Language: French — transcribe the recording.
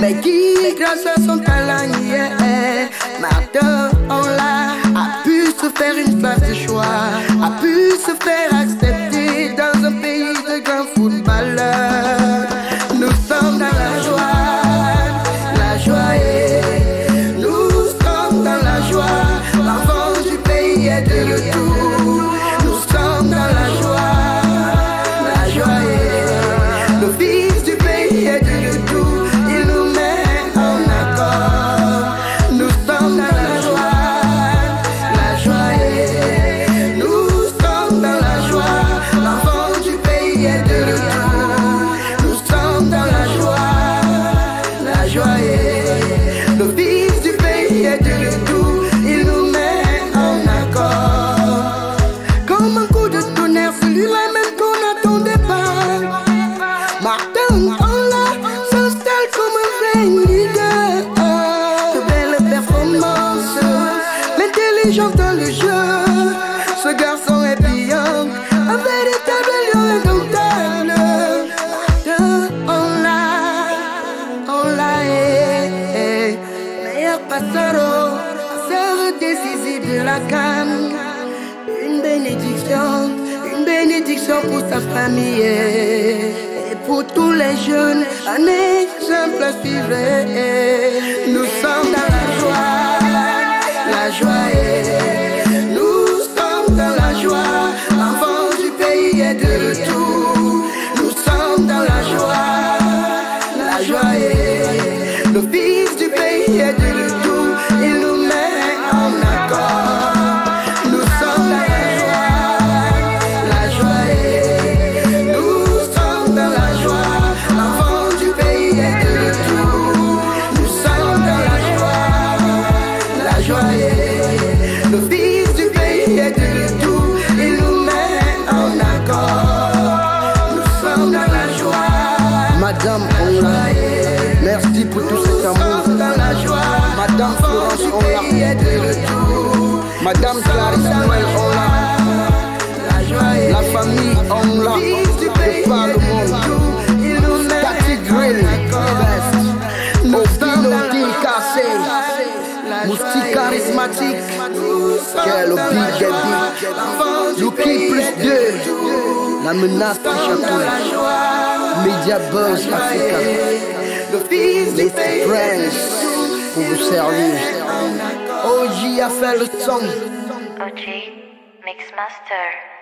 Mè ki grasa son talan, yeah Mè aktor place de choix, a pu se faire accepter comme un vrai leader. De belles l'intelligence dans le jeu. Ce garçon est brillant, un véritable lion indomptable. Martin Ola, Ola est meilleur passero, passeur décisif de la canne. Une bénédiction, une bénédiction pour sa famille et pour tous les jeunes, un exemple à suivre. Nous Merci pour tout cet amour. Madame Florence retour. Madame Clarisse Noël Onla, La famille Onla de par le monde. Cathy Grill, Obino Cassé, Mousti charismatique, quel big Lucky plus deux, la menace du château, Media Buzz Africa, les Prince pour vous servir. OG a fait le son. OG Mixmaster.